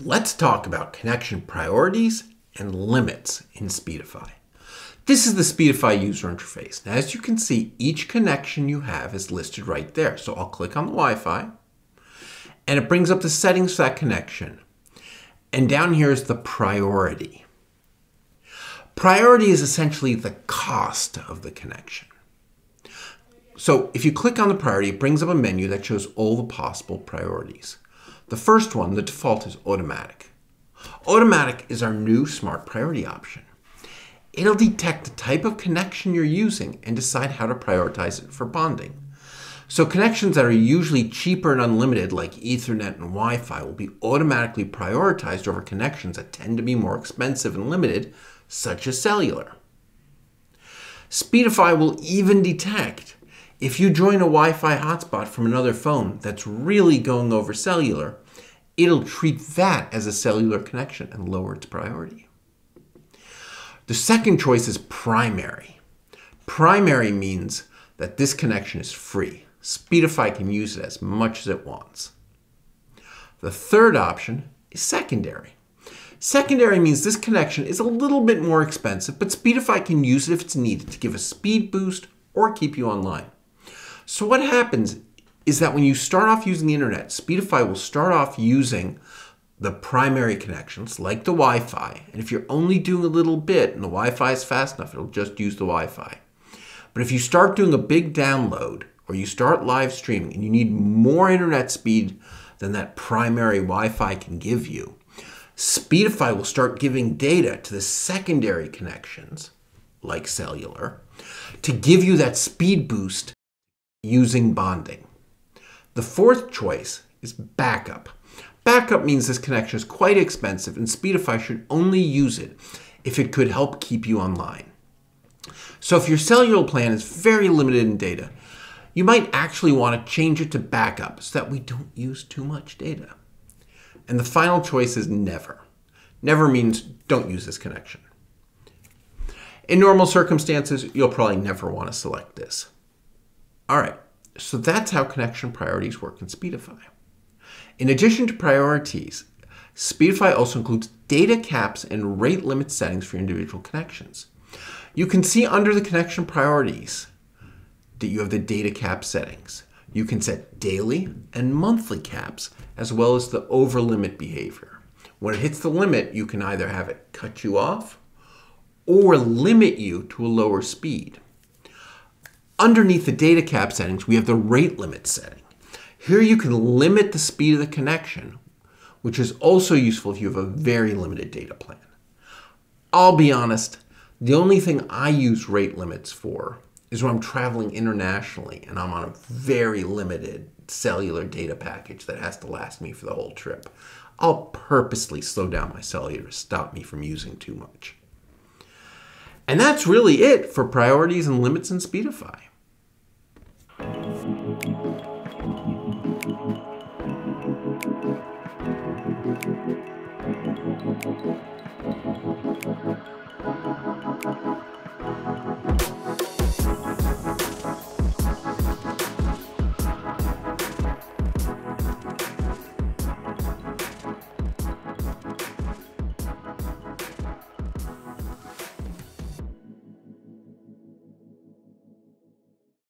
Let's talk about connection priorities and limits in Speedify. This is the Speedify user interface. Now, as you can see, each connection you have is listed right there. So I'll click on the Wi-Fi, and it brings up the settings for that connection. And down here is the priority. Priority is essentially the cost of the connection. So if you click on the priority, it brings up a menu that shows all the possible priorities. The first one, the default, is automatic. Automatic is our new smart priority option. It'll detect the type of connection you're using and decide how to prioritize it for bonding. So connections that are usually cheaper and unlimited, like Ethernet and Wi-Fi, will be automatically prioritized over connections that tend to be more expensive and limited, such as cellular. Speedify will even detect if you join a Wi-Fi hotspot from another phone that's really going over cellular, it'll treat that as a cellular connection and lower its priority. The second choice is primary. Primary means that this connection is free. Speedify can use it as much as it wants. The third option is secondary. Secondary means this connection is a little bit more expensive, but Speedify can use it if it's needed to give a speed boost or keep you online. So what happens is that when you start off using the internet, Speedify will start off using the primary connections, like the Wi-Fi. And if you're only doing a little bit and the Wi-Fi is fast enough, it'll just use the Wi-Fi. But if you start doing a big download or you start live streaming and you need more internet speed than that primary Wi-Fi can give you, Speedify will start giving data to the secondary connections, like cellular, to give you that speed boost using bonding. The fourth choice is backup. Backup means this connection is quite expensive and Speedify should only use it if it could help keep you online. So if your cellular plan is very limited in data, you might actually want to change it to backup so that we don't use too much data. And the final choice is never. Never means don't use this connection. In normal circumstances, you'll probably never want to select this. All right, so that's how connection priorities work in Speedify. In addition to priorities, Speedify also includes data caps and rate limit settings for individual connections. You can see under the connection priorities that you have the data cap settings. You can set daily and monthly caps, as well as the over limit behavior. When it hits the limit, you can either have it cut you off or limit you to a lower speed. Underneath the data cap settings, we have the rate limit setting. Here you can limit the speed of the connection, which is also useful if you have a very limited data plan. I'll be honest, the only thing I use rate limits for is when I'm traveling internationally and I'm on a very limited cellular data package that has to last me for the whole trip. I'll purposely slow down my cellular to stop me from using too much. And that's really it for priorities and limits in Speedify.